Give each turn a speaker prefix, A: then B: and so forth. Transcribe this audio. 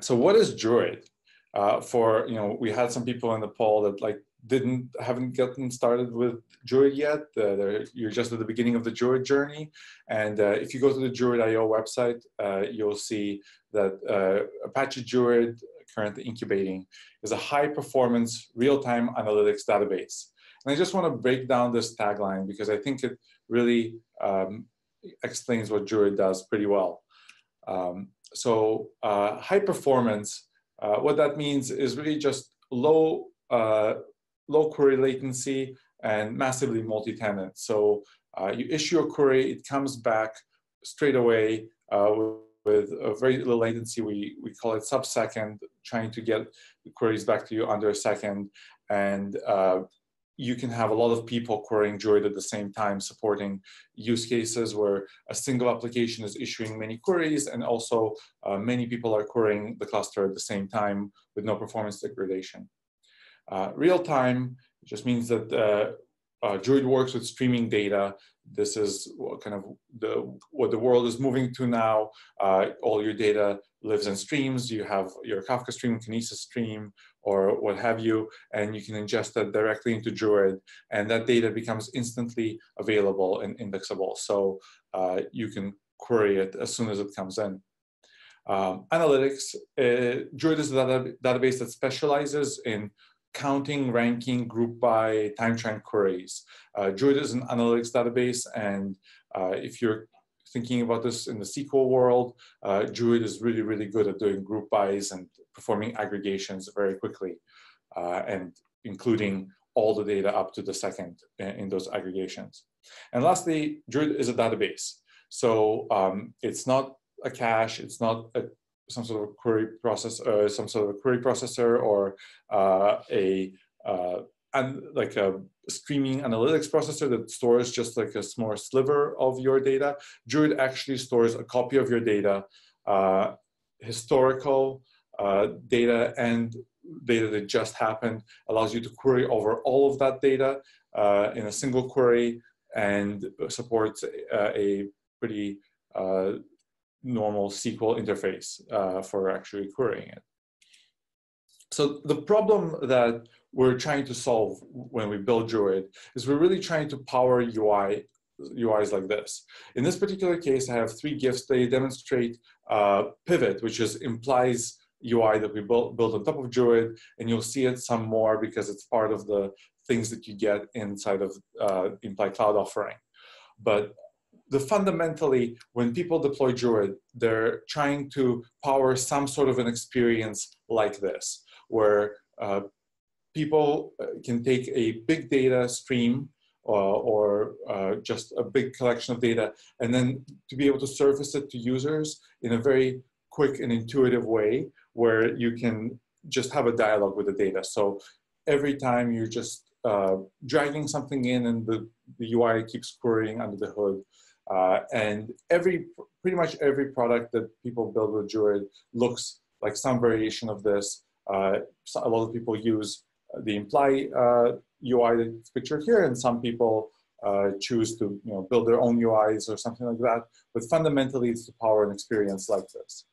A: so what is Druid? Uh, for you know, we had some people in the poll that like didn't haven't gotten started with Druid yet. Uh, you're just at the beginning of the Druid journey, and uh, if you go to the Druid.io website, uh, you'll see that uh, Apache Druid currently incubating is a high performance real-time analytics database. And I just want to break down this tagline because I think it really um, explains what Druid does pretty well. Um, so uh, high performance, uh, what that means is really just low, uh, low query latency and massively multi-tenant. So you issue a query, it comes back straight away with a very little latency. We, we call it sub-second, trying to get the queries back to you under a second. And uh, you can have a lot of people querying Druid at the same time, supporting use cases where a single application is issuing many queries and also uh, many people are querying the cluster at the same time with no performance degradation. Uh, real time just means that uh, Druid works with streaming data. This is kind of the what the world is moving to now. Uh, all your data lives in streams. You have your Kafka stream, Kinesis stream, or what have you, and you can ingest that directly into Druid, and that data becomes instantly available and indexable. So uh, you can query it as soon as it comes in. Um, analytics, uh, Druid is a data database that specializes in counting, ranking, group by, time trend queries. Uh, Druid is an analytics database, and uh, if you're thinking about this in the SQL world, uh, Druid is really, really good at doing group bys and performing aggregations very quickly, uh, and including all the data up to the second in, those aggregations. And lastly, Druid is a database. So um, it's not a cache, it's not a some sort of query process, uh, some sort of query processor, or uh, a uh, and like a streaming analytics processor that stores just like a small sliver of your data. Druid actually stores a copy of your data, uh, historical uh, data, and data that just happened. Allows you to query over all of that data uh, in a single query and supports a, a pretty normal SQL interface uh, for actually querying it. So the problem that we're trying to solve when we build Druid is we're really trying to power UI UIs like this. In this particular case, I have three GIFs. They demonstrate uh, pivot, which is Imply's UI that we build, build on top of Druid, and you'll see it some more because it's part of the things that you get inside of uh, Imply Cloud offering. But the fundamentally, when people deploy Druid, they're trying to power some sort of an experience like this, where uh, people uh, can take a big data stream uh, or uh, just a big collection of data, and then to be able to surface it to users in a very quick and intuitive way, where you can just have a dialogue with the data. So every time you're just uh, dragging something in and the, the UI keeps querying under the hood, uh, and every, pretty much every product that people build with Druid looks like some variation of this. Uh, a lot of people use the imply uh, UI that's pictured here, and some people uh, choose to you know, build their own UIs or something like that. But fundamentally, it's to power an experience like this.